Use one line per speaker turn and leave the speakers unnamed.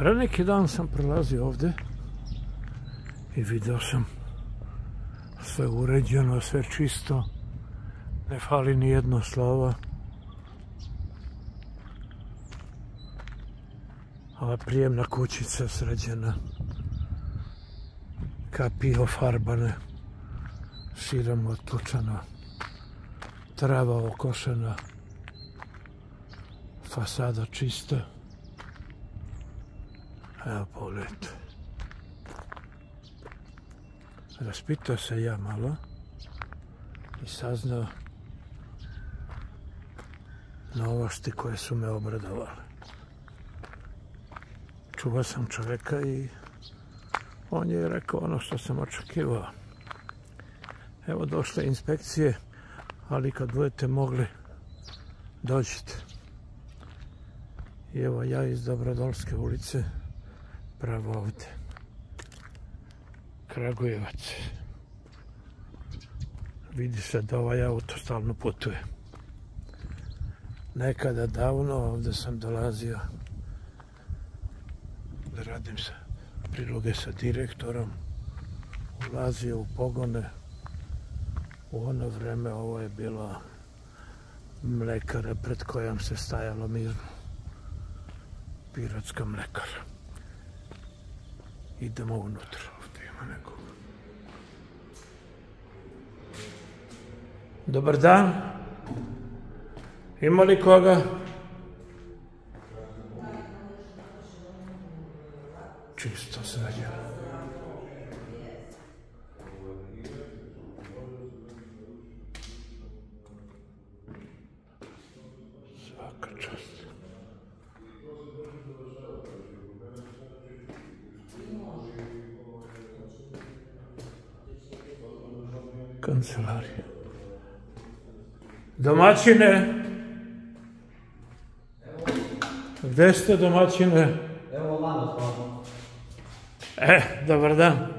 Pre neki dan sam prolazio ovdje i vidio sam sve uređeno, sve čisto, ne fali ni jedno slovo. Ova prijemna kućica sređena, kapi ofarbane, širom otlučana, trava okošena, fasada čista. Evo pogledajte. Raspitao se ja malo i saznao novosti koje su me obradovale. Čuvao sam čovjeka i on je rekao ono što sam očekivao. Evo došle inspekcije, ali kad budete mogli dođite. I evo ja iz Dobrodolske ulice pravo ovdje. Kragujevac. Vidi se da ovaj auto stalno putuje. Nekada davno ovdje sam dolazio da radim sa priloge sa direktorom. Ulazio u pogone. U ono vreme ovo je bilo mlekara pred kojom se stajalo mirno. Pirotska mlekara. Idemo unutra, ovdje ima nekog. Dobar dan. Ima li koga? Čisto sređeno. Kancelarija. Domaćine! Gde ste domaćine?
Evo vama smo.
E, dobar dan.